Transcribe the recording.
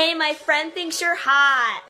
Hey, my friend thinks you're hot.